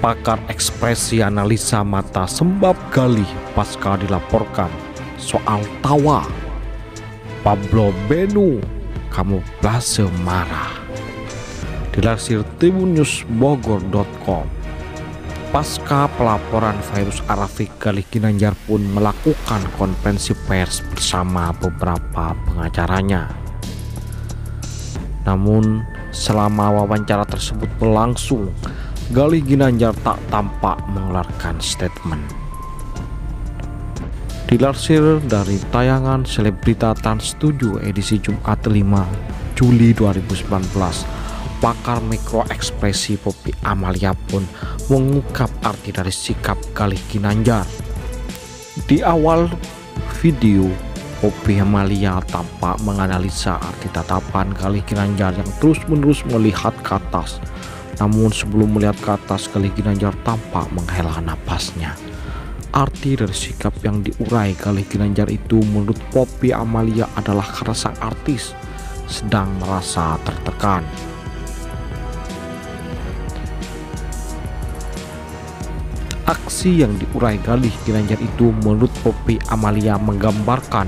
pakar ekspresi analisa mata sembab galih pasca dilaporkan soal tawa. Pablo Benu kamuflase marah. Dilansir tribunnews.bogor.com Pasca pelaporan virus Arafik Galih Ginanjar pun melakukan konferensi pers bersama beberapa pengacaranya. Namun selama wawancara tersebut berlangsung, Galih Ginanjar tak tampak mengeluarkan statement. Dilansir dari tayangan Selebrita Trans 7 edisi Jumat 5 Juli 2019, pakar mikro ekspresi Poppy Amalia pun mengungkap arti dari sikap Galih Ginanjar. Di awal video, Poppy Amalia tampak menganalisa arti tatapan Galih Ginanjar yang terus-menerus melihat ke atas namun sebelum melihat ke atas Galih Ginanjar tampak menghela napasnya. Arti dari sikap yang diurai Galih Ginanjar itu menurut Poppy Amalia adalah karena sang artis sedang merasa tertekan. Aksi yang diurai Galih Ginanjar itu menurut Poppy Amalia menggambarkan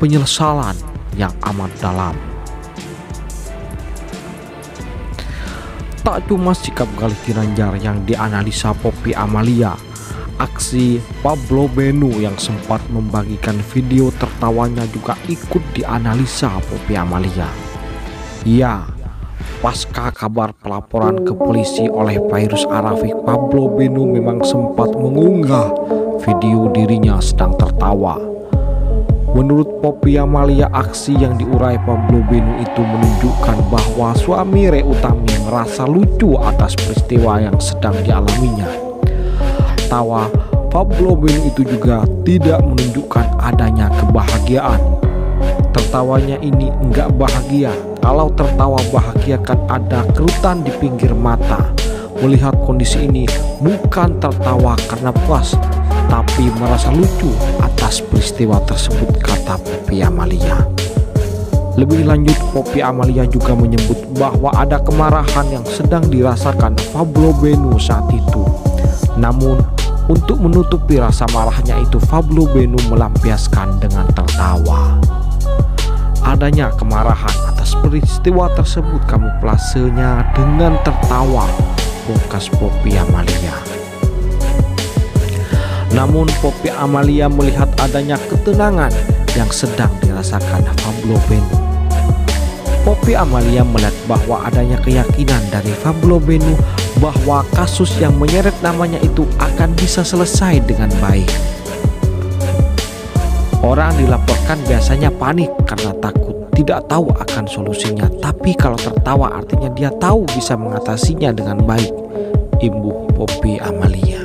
penyesalan yang amat dalam. Tak cuma sikap Galih Ginanjar yang dianalisa Poppy Amalia, aksi Pablo Benu yang sempat membagikan video tertawanya juga ikut dianalisa Poppy Amalia. Ya, pasca kabar pelaporan ke polisi oleh Virus Arafik, Pablo Benu memang sempat mengunggah video dirinya sedang tertawa. Menurut Poppy Amalia, aksi yang diurai Pablo Benu itu menunjukkan bahwa suami Re Utami merasa lucu atas peristiwa yang sedang dialaminya. Tawa Pablo Benu itu juga tidak menunjukkan adanya kebahagiaan. Tertawanya ini enggak bahagia. Kalau tertawa bahagia kan ada kerutan di pinggir mata. Melihat kondisi ini bukan tertawa karena puas, tapi merasa lucu atas peristiwa tersebut kata Poppy Amalia. Lebih lanjut Poppy Amalia juga menyebut bahwa ada kemarahan yang sedang dirasakan Pablo Benu saat itu. Namun untuk menutupi rasa marahnya itu Pablo Benu melampiaskan dengan tertawa. Adanya kemarahan atas peristiwa tersebut kamu plasenya dengan tertawa pungkas Poppy Amalia. Namun Poppy Amalia melihat adanya ketenangan yang sedang dirasakan Pablo Benu. Poppy Amalia melihat bahwa adanya keyakinan dari Pablo Benu bahwa kasus yang menyeret namanya itu akan bisa selesai dengan baik. Orang dilaporkan biasanya panik karena takut tidak tahu akan solusinya, tapi kalau tertawa artinya dia tahu bisa mengatasinya dengan baik. Imbuh Poppy Amalia.